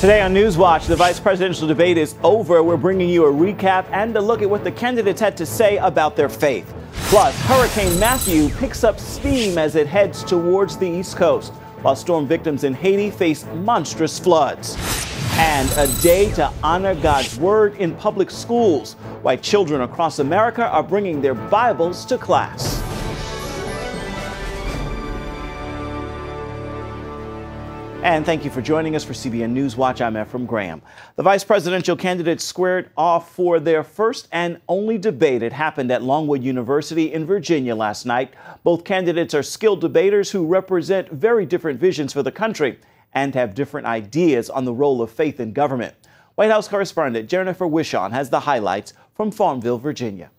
Today on Newswatch, the vice presidential debate is over. We're bringing you a recap and a look at what the candidates had to say about their faith. Plus, Hurricane Matthew picks up steam as it heads towards the East Coast, while storm victims in Haiti face monstrous floods. And a day to honor God's word in public schools, why children across America are bringing their Bibles to class. And thank you for joining us for CBN News Watch. I'm Efrem Graham. The vice presidential candidates squared off for their first and only debate. It happened at Longwood University in Virginia last night. Both candidates are skilled debaters who represent very different visions for the country and have different ideas on the role of faith in government. White House correspondent Jennifer Wishon has the highlights from Farmville, Virginia.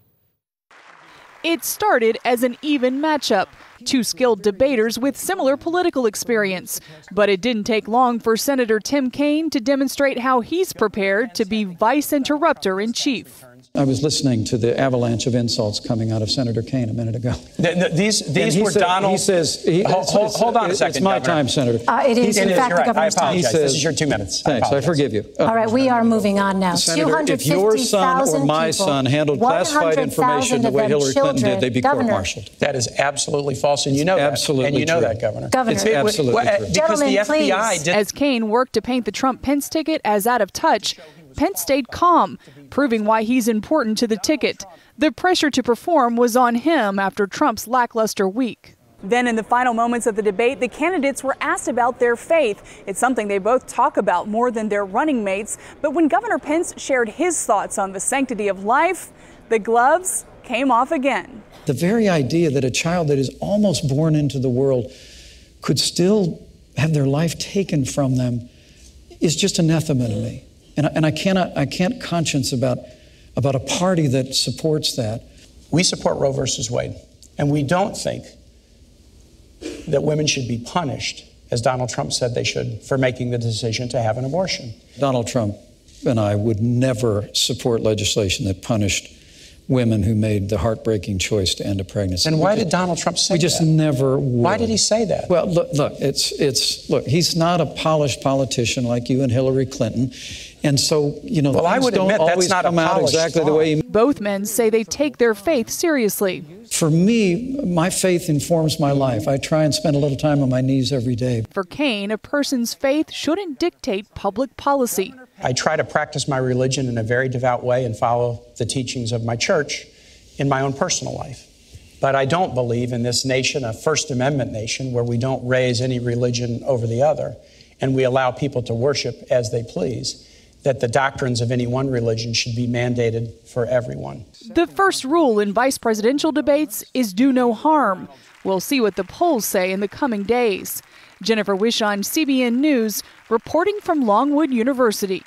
It started as an even matchup, two skilled debaters with similar political experience. But it didn't take long for Senator Tim Kaine to demonstrate how he's prepared to be vice interrupter in chief. I was listening to the avalanche of insults coming out of Senator Kaine a minute ago. The, the, these these were said, Donald. He says, he, hold, hold, hold, on a second. It's my Governor. time, Senator. Uh, it is, in fact, right. the governor's I time. apologize. Says, this is your two minutes. Thanks. I, I forgive you. All right, we are moving on now. Senator, if your son or my people, son handled classified information the way Hillary Clinton did, they'd be court-martialed. That is absolutely false, and you know absolutely that. And you know true. that, Governor. Governor. It's absolutely well, true. Because the FBI did. As Kaine worked to paint the Trump Pence ticket as out of touch, Pence stayed calm, proving why he's important to the ticket. The pressure to perform was on him after Trump's lackluster week. Then, in the final moments of the debate, the candidates were asked about their faith. It's something they both talk about more than their running mates. But when Governor Pence shared his thoughts on the sanctity of life, the gloves came off again. The very idea that a child that is almost born into the world could still have their life taken from them is just anathema to me. And I, and I cannot, I can't conscience about, about a party that supports that. We support Roe versus Wade, and we don't think that women should be punished, as Donald Trump said they should, for making the decision to have an abortion. Donald Trump and I would never support legislation that punished women who made the heartbreaking choice to end a pregnancy. And why did Donald Trump say that? We just that? never would. Why did he say that? Well, look, look, it's it's look. He's not a polished politician like you and Hillary Clinton, and so you know. Well, I things would don't admit that's always not come out polished exactly the way. He, Both men say they take their faith seriously. for me, my faith informs my life. I try and spend a little time on my knees every day. For Kaine, a person's faith shouldn't dictate public policy. I try to practice my religion in a very devout way and follow the teachings of my church in my own personal life. But I don't believe in this nation, a First Amendment nation, where we don't raise any religion over the other and we allow people to worship as they please, that the doctrines of any one religion should be mandated for everyone. The first rule in vice presidential debates is do no harm. We'll see what the polls say in the coming days. Jennifer Wishon, CBN News, reporting from Longwood University.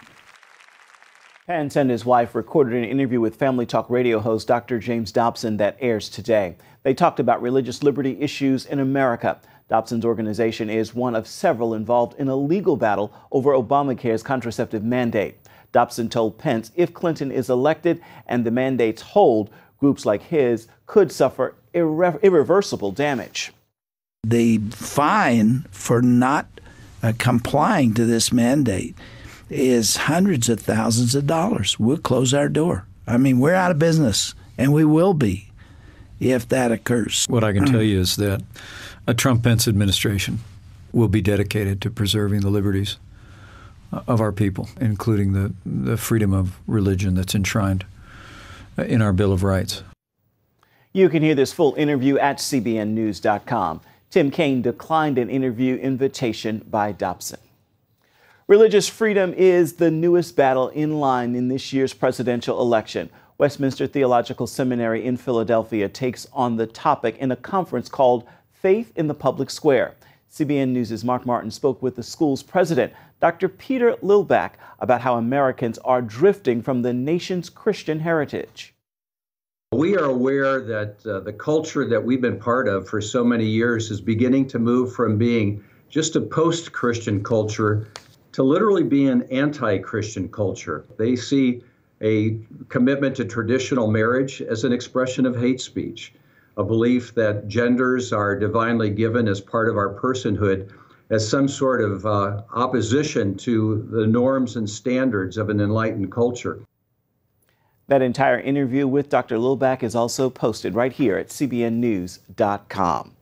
Pence and his wife recorded an interview with Family Talk radio host Dr. James Dobson that airs today. They talked about religious liberty issues in America. Dobson's organization is one of several involved in a legal battle over Obamacare's contraceptive mandate. Dobson told Pence if Clinton is elected and the mandates hold, groups like his could suffer irre- irreversible damage. The fine for not uh, complying to this mandate is hundreds of thousands of dollars. We'll close our door. I mean, we're out of business, and we will be if that occurs. What I can tell mm. you is that a Trump Pence administration will be dedicated to preserving the liberties uh, of our people, including the, the freedom of religion that's enshrined uh, in our Bill of Rights. You can hear this full interview at CBNNews.com. Tim Kaine declined an interview invitation by Dobson. Religious freedom is the newest battle in line in this year's presidential election. Westminster Theological Seminary in Philadelphia takes on the topic in a conference called Faith in the Public Square. CBN News' Mark Martin spoke with the school's president, Dr. Peter Lillback, about how Americans are drifting from the nation's Christian heritage. We are aware that uh, the culture that we've been part of for so many years is beginning to move from being just a post Christian culture to literally being an anti Christian culture. They see a commitment to traditional marriage as an expression of hate speech, a belief that genders are divinely given as part of our personhood as some sort of uh, opposition to the norms and standards of an enlightened culture. That entire interview with Dr. Lillback is also posted right here at cbnnews.com.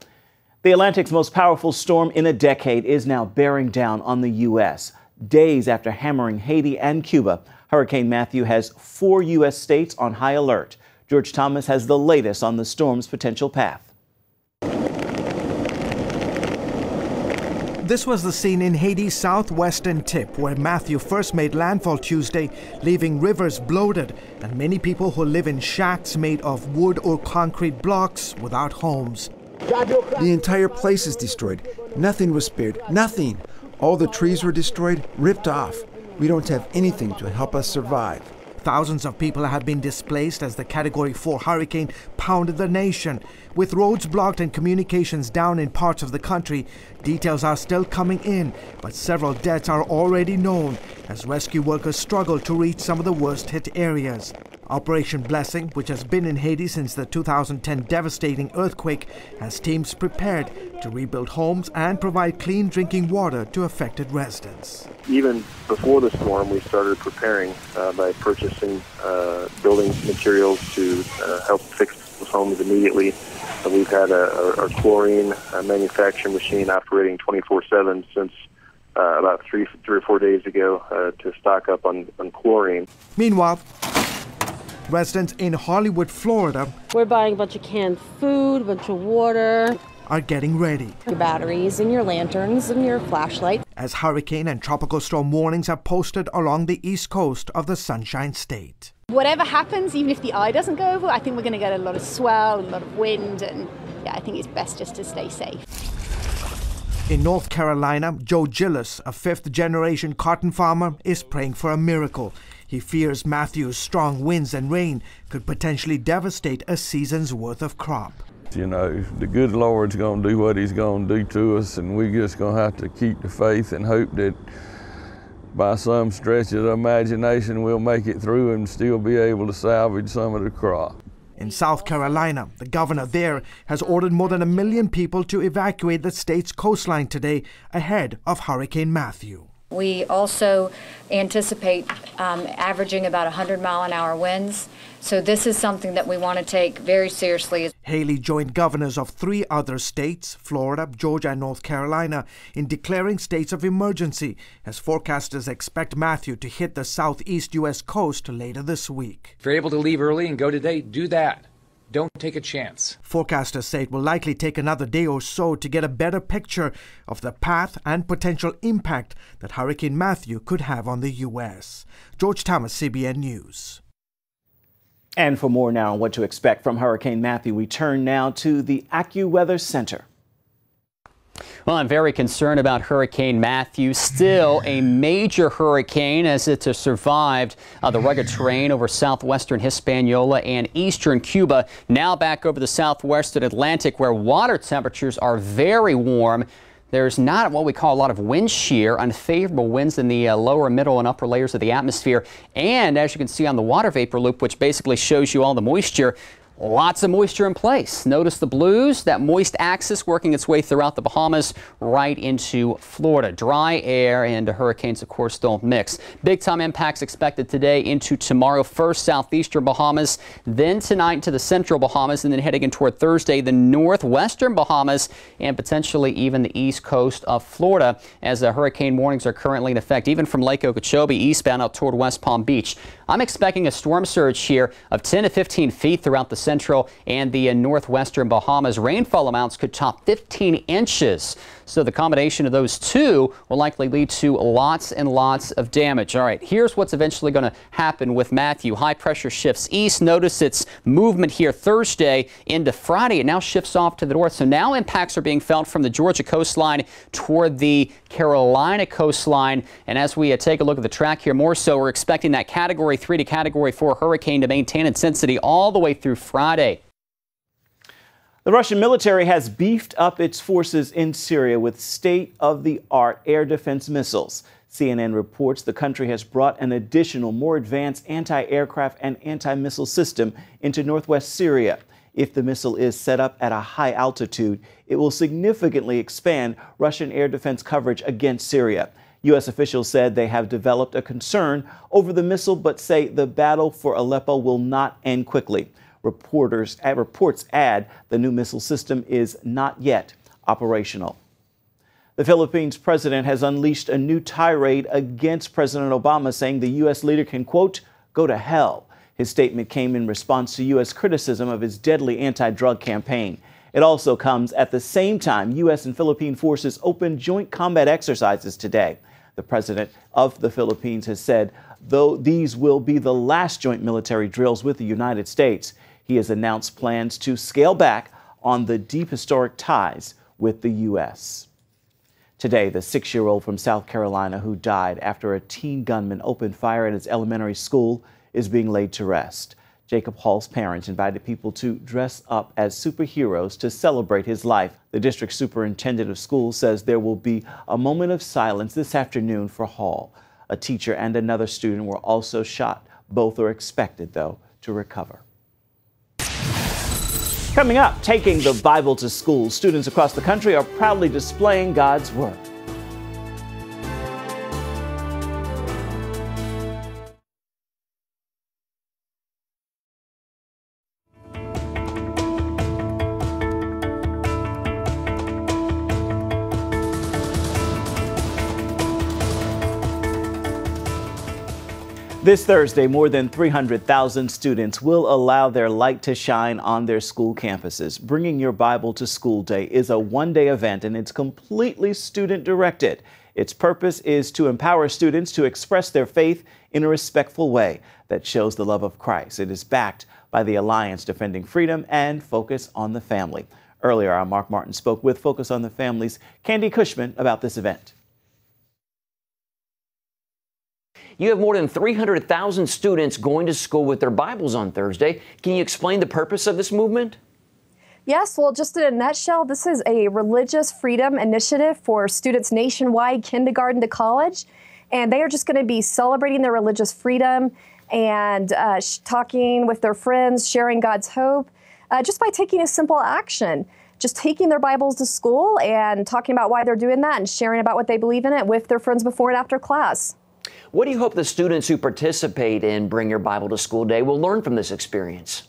The Atlantic's most powerful storm in a decade is now bearing down on the U.S. Days after hammering Haiti and Cuba, Hurricane Matthew has four U.S. states on high alert. George Thomas has the latest on the storm's potential path. This was the scene in Haiti's southwestern tip where Matthew first made landfall Tuesday, leaving rivers bloated and many people who live in shacks made of wood or concrete blocks without homes. The entire place is destroyed. Nothing was spared. Nothing. All the trees were destroyed, ripped off. We don't have anything to help us survive. Thousands of people have been displaced as the Category 4 hurricane pounded the nation. With roads blocked and communications down in parts of the country, details are still coming in, but several deaths are already known as rescue workers struggle to reach some of the worst hit areas. Operation Blessing, which has been in Haiti since the 2010 devastating earthquake, has teams prepared to rebuild homes and provide clean drinking water to affected residents. Even before the storm, we started preparing uh, by purchasing uh, building materials to uh, help fix those homes immediately. we've had a, a, a chlorine uh, manufacturing machine operating 24/7 since uh, about three, three or four days ago uh, to stock up on, on chlorine. Meanwhile, residents in Hollywood, Florida, we're buying a bunch of canned food, a bunch of water, are getting ready. Your batteries and your lanterns and your flashlight. As hurricane and tropical storm warnings are posted along the east coast of the Sunshine State. Whatever happens, even if the eye doesn't go over, I think we're going to get a lot of swell, a lot of wind, and yeah, I think it's best just to stay safe. In North Carolina, Joe Gillis, a fifth generation cotton farmer, is praying for a miracle. He fears Matthew's strong winds and rain could potentially devastate a season's worth of crop. You know, the good Lord's going to do what He's going to do to us, and we just going to have to keep the faith and hope that by some stretch of the imagination we'll make it through and still be able to salvage some of the crop. In South Carolina, the governor there has ordered more than a million people to evacuate the state's coastline today ahead of Hurricane Matthew. We also anticipate um, averaging about 100 mile an hour winds. So this is something that we want to take very seriously. Haley joined governors of three other states, Florida, Georgia, and North Carolina, in declaring states of emergency as forecasters expect Matthew to hit the southeast U.S. coast later this week. If you're able to leave early and go today, do that. Don't take a chance. Forecasters say it will likely take another day or so to get a better picture of the path and potential impact that Hurricane Matthew could have on the U.S. George Thomas, CBN News. And for more now on what to expect from Hurricane Matthew, we turn now to the AccuWeather Center. Well, I'm very concerned about Hurricane Matthew. Still a major hurricane as it has survived uh, the rugged terrain over southwestern Hispaniola and eastern Cuba. Now back over the southwestern Atlantic where water temperatures are very warm. There's not what we call a lot of wind shear, unfavorable winds in the uh, lower, middle, and upper layers of the atmosphere. And as you can see on the water vapor loop, which basically shows you all the moisture, Lots of moisture in place. Notice the blues, that moist axis working its way throughout the Bahamas right into Florida. Dry air and hurricanes, of course, don't mix. Big time impacts expected today into tomorrow. First, southeastern Bahamas, then tonight to the central Bahamas, and then heading in toward Thursday, the northwestern Bahamas, and potentially even the east coast of Florida as the hurricane warnings are currently in effect, even from Lake Okeechobee eastbound out toward West Palm Beach. I'm expecting a storm surge here of 10 to 15 feet throughout the central and the uh, northwestern Bahamas. Rainfall amounts could top 15 inches. So the combination of those two will likely lead to lots and lots of damage. All right, here's what's eventually going to happen with Matthew. High pressure shifts east. Notice its movement here Thursday into Friday. It now shifts off to the north. So now impacts are being felt from the Georgia coastline toward the Carolina coastline. And as we uh, take a look at the track here more so, we're expecting that category 3 to category 4 hurricane to maintain intensity all the way through Friday. The Russian military has beefed up its forces in Syria with state of the art air defense missiles. CNN reports the country has brought an additional, more advanced anti aircraft and anti missile system into northwest Syria. If the missile is set up at a high altitude, it will significantly expand Russian air defense coverage against Syria. U.S. officials said they have developed a concern over the missile, but say the battle for Aleppo will not end quickly. Reporters, uh, reports add the new missile system is not yet operational. The Philippines president has unleashed a new tirade against President Obama, saying the U.S. leader can, quote, go to hell. His statement came in response to U.S. criticism of his deadly anti drug campaign. It also comes at the same time U.S. and Philippine forces opened joint combat exercises today. The president of the Philippines has said, though these will be the last joint military drills with the United States, he has announced plans to scale back on the deep historic ties with the U.S. Today, the six year old from South Carolina who died after a teen gunman opened fire at his elementary school is being laid to rest. Jacob Hall's parents invited people to dress up as superheroes to celebrate his life. The district superintendent of schools says there will be a moment of silence this afternoon for Hall. A teacher and another student were also shot. Both are expected, though, to recover. Coming up, taking the Bible to school, students across the country are proudly displaying God's Word. This Thursday, more than 300,000 students will allow their light to shine on their school campuses. Bringing Your Bible to School Day is a one day event and it's completely student directed. Its purpose is to empower students to express their faith in a respectful way that shows the love of Christ. It is backed by the Alliance Defending Freedom and Focus on the Family. Earlier, our Mark Martin spoke with Focus on the Family's Candy Cushman about this event. You have more than 300,000 students going to school with their Bibles on Thursday. Can you explain the purpose of this movement? Yes, well, just in a nutshell, this is a religious freedom initiative for students nationwide, kindergarten to college. And they are just going to be celebrating their religious freedom and uh, talking with their friends, sharing God's hope, uh, just by taking a simple action. Just taking their Bibles to school and talking about why they're doing that and sharing about what they believe in it with their friends before and after class. What do you hope the students who participate in Bring Your Bible to School Day will learn from this experience?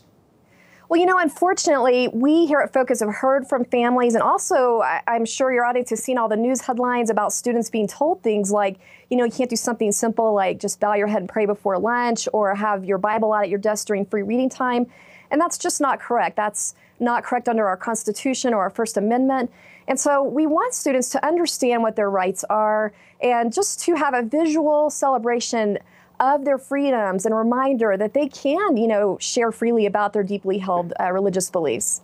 Well, you know, unfortunately, we here at Focus have heard from families, and also I- am sure your audience has seen all the news headlines about students being told things like, you know, you can't do something simple like just bow your head and pray before lunch or have your Bible out at your desk during free reading time. And that's just not correct. That's not correct under our Constitution or our First Amendment. And so we want students to understand what their rights are and just to have a visual celebration of their freedoms and a reminder that they can, you know, share freely about their deeply held uh, religious beliefs.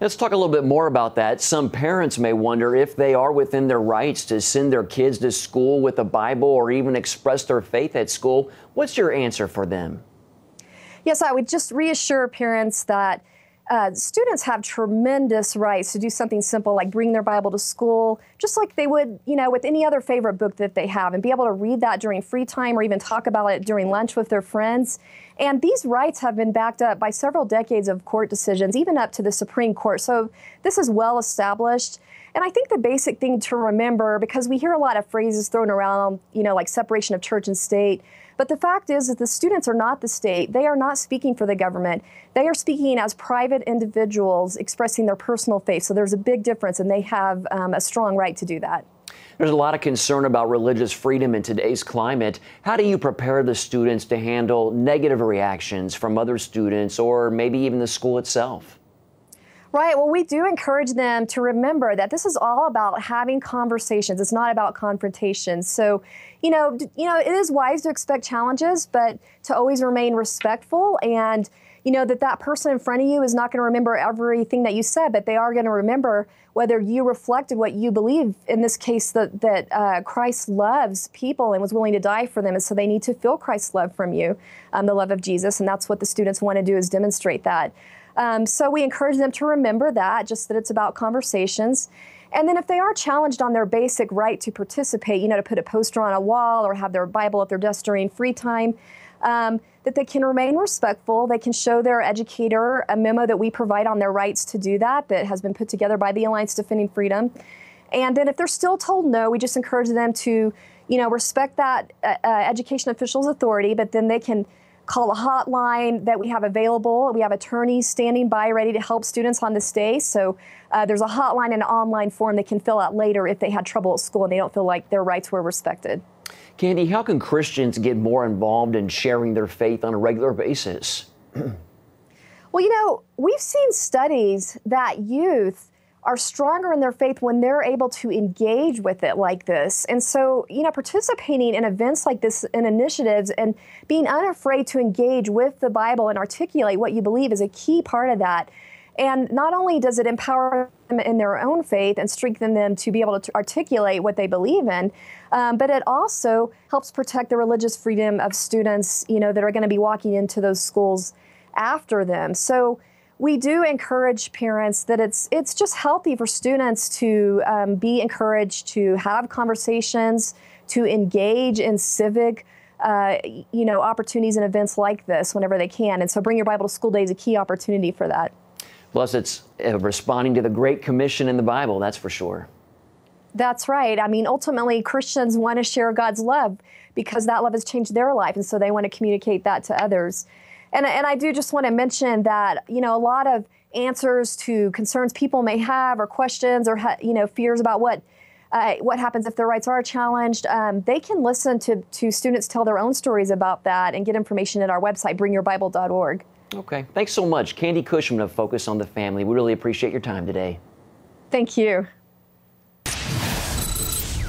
Let's talk a little bit more about that. Some parents may wonder if they are within their rights to send their kids to school with a Bible or even express their faith at school. What's your answer for them? Yes, I would just reassure parents that uh, students have tremendous rights to do something simple like bring their Bible to school, just like they would, you know, with any other favorite book that they have, and be able to read that during free time or even talk about it during lunch with their friends. And these rights have been backed up by several decades of court decisions, even up to the Supreme Court. So this is well established. And I think the basic thing to remember, because we hear a lot of phrases thrown around, you know, like separation of church and state. But the fact is that the students are not the state. They are not speaking for the government. They are speaking as private individuals expressing their personal faith. So there's a big difference, and they have um, a strong right to do that. There's a lot of concern about religious freedom in today's climate. How do you prepare the students to handle negative reactions from other students or maybe even the school itself? Right. Well, we do encourage them to remember that this is all about having conversations. It's not about confrontation. So, you know, you know, it is wise to expect challenges, but to always remain respectful and you know that that person in front of you is not going to remember everything that you said, but they are going to remember whether you reflected what you believe. In this case, that that uh, Christ loves people and was willing to die for them, and so they need to feel Christ's love from you, um, the love of Jesus, and that's what the students want to do is demonstrate that. Um, so we encourage them to remember that, just that it's about conversations. And then if they are challenged on their basic right to participate, you know, to put a poster on a wall or have their Bible at their desk during free time, um, that they can remain respectful. They can show their educator a memo that we provide on their rights to do that, that has been put together by the Alliance Defending Freedom. And then if they're still told no, we just encourage them to, you know, respect that uh, uh, education official's authority, but then they can call a hotline that we have available. We have attorneys standing by ready to help students on this day. So uh, there's a hotline and an online form they can fill out later if they had trouble at school and they don't feel like their rights were respected. Candy, how can Christians get more involved in sharing their faith on a regular basis? well, you know, we've seen studies that youth are stronger in their faith when they're able to engage with it like this. And so, you know, participating in events like this and initiatives and being unafraid to engage with the Bible and articulate what you believe is a key part of that. And not only does it empower them in their own faith and strengthen them to be able to articulate what they believe in, um, but it also helps protect the religious freedom of students, you know, that are going to be walking into those schools after them. So we do encourage parents that it's it's just healthy for students to um, be encouraged to have conversations, to engage in civic. Uh, you know, opportunities and events like this whenever they can. And so Bring Your Bible to School Day is a key opportunity for that. Plus, it's uh, responding to the Great Commission in the Bible, that's for sure. That's right. I mean, ultimately, Christians want to share God's love because that love has changed their life, and so they want to communicate that to others. And, and I do just want to mention that, you know, a lot of answers to concerns people may have or questions or, you know, fears about what uh, what happens if their rights are challenged. Um, they can listen to, to students tell their own stories about that and get information at our website, bringyourbible.org. Okay. Thanks so much. Candy Cushman of Focus on the Family. We really appreciate your time today. Thank you.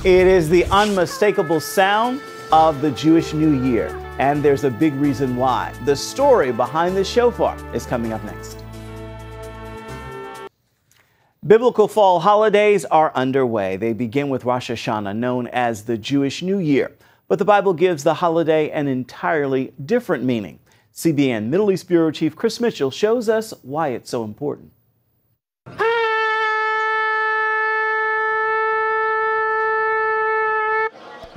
It is the unmistakable sound of the Jewish New Year, and there's a big reason why. The story behind the shofar is coming up next. Biblical fall holidays are underway. They begin with Rosh Hashanah, known as the Jewish New Year. But the Bible gives the holiday an entirely different meaning. CBN Middle East Bureau Chief Chris Mitchell shows us why it's so important.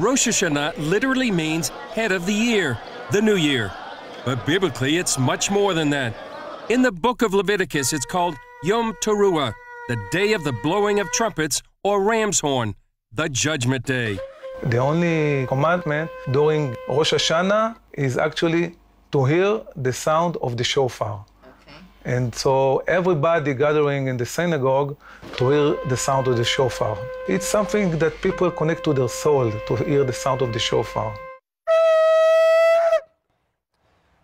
Rosh Hashanah literally means head of the year, the new year. But biblically, it's much more than that. In the book of Leviticus, it's called Yom Teruah, the day of the blowing of trumpets or ram's horn, the judgment day. The only commandment during Rosh Hashanah is actually to hear the sound of the shofar. And so everybody gathering in the synagogue to hear the sound of the shofar. It's something that people connect to their soul to hear the sound of the shofar.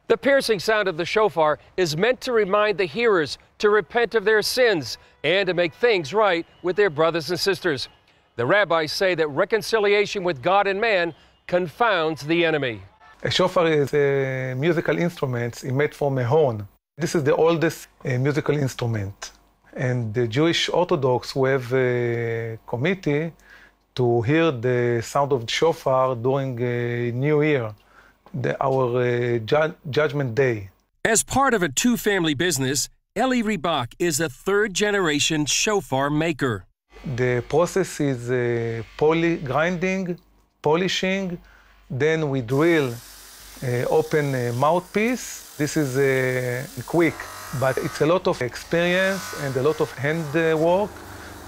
The piercing sound of the shofar is meant to remind the hearers to repent of their sins and to make things right with their brothers and sisters. The rabbis say that reconciliation with God and man confounds the enemy. A shofar is a musical instrument made from a horn. This is the oldest uh, musical instrument. And the Jewish Orthodox we have a committee to hear the sound of the shofar during a New Year, the, our uh, ju Judgment Day. As part of a two family business, Eli Ribach is a third generation shofar maker. The process is uh, poly grinding, polishing, then we drill uh, open mouthpiece this is uh, quick, but it's a lot of experience and a lot of hand work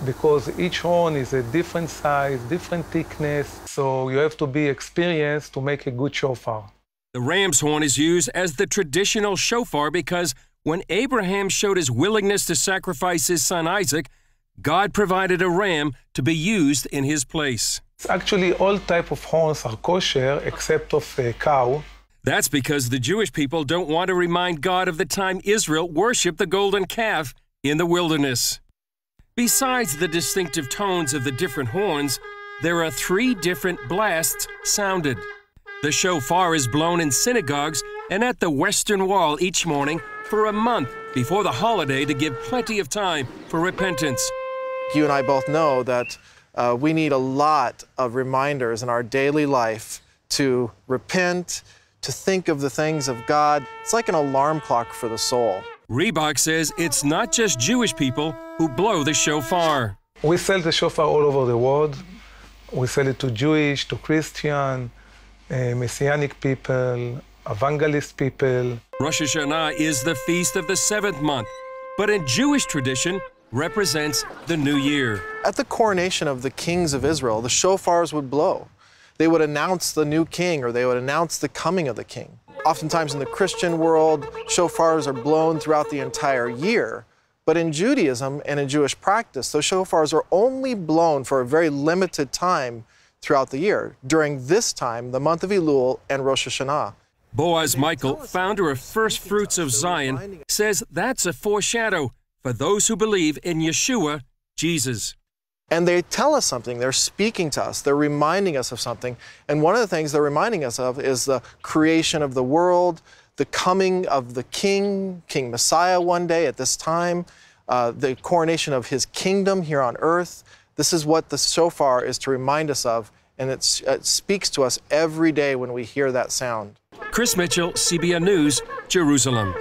because each horn is a different size, different thickness, so you have to be experienced to make a good shofar. The ram's horn is used as the traditional shofar because when Abraham showed his willingness to sacrifice his son Isaac, God provided a ram to be used in his place. Actually, all type of horns are kosher except of a cow. That's because the Jewish people don't want to remind God of the time Israel worshiped the golden calf in the wilderness. Besides the distinctive tones of the different horns, there are three different blasts sounded. The shofar is blown in synagogues and at the Western Wall each morning for a month before the holiday to give plenty of time for repentance. You and I both know that uh, we need a lot of reminders in our daily life to repent, to think of the things of God. It's like an alarm clock for the soul. Ribach says it's not just Jewish people who blow the shofar. We sell the shofar all over the world. We sell it to Jewish, to Christian, uh, Messianic people, evangelist people. Rosh Hashanah is the feast of the seventh month, but in Jewish tradition represents the new year. At the coronation of the kings of Israel, the shofars would blow. They would announce the new king or they would announce the coming of the king. Oftentimes in the Christian world, shofars are blown throughout the entire year. But in Judaism and in Jewish practice, those shofars are only blown for a very limited time throughout the year, during this time, the month of Elul and Rosh Hashanah. Boaz Michael, founder of First Fruits of Zion, says that's a foreshadow for those who believe in Yeshua, Jesus. And they tell us something. They're speaking to us. They're reminding us of something. And one of the things they're reminding us of is the creation of the world, the coming of the King, King Messiah one day at this time, uh, the coronation of his kingdom here on earth. This is what the shofar is to remind us of. And it speaks to us every day when we hear that sound. Chris Mitchell, CBN News, Jerusalem.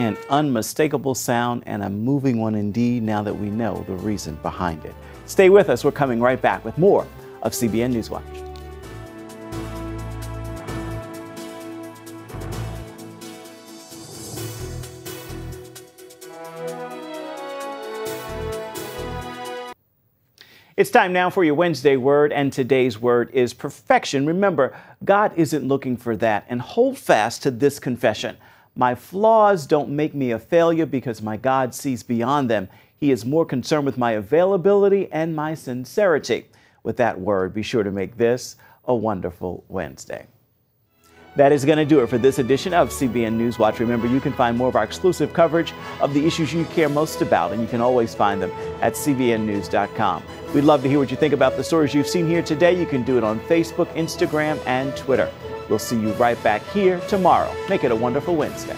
An unmistakable sound and a moving one indeed now that we know the reason behind it. Stay with us. We're coming right back with more of CBN Newswatch. It's time now for your Wednesday word, and today's word is perfection. Remember, God isn't looking for that, and hold fast to this confession. My flaws don't make me a failure because my God sees beyond them. He is more concerned with my availability and my sincerity. With that word, be sure to make this a wonderful Wednesday. That is going to do it for this edition of CBN News Watch. Remember, you can find more of our exclusive coverage of the issues you care most about, and you can always find them at CBNNews.com. We'd love to hear what you think about the stories you've seen here today. You can do it on Facebook, Instagram, and Twitter. We'll see you right back here tomorrow. Make it a wonderful Wednesday.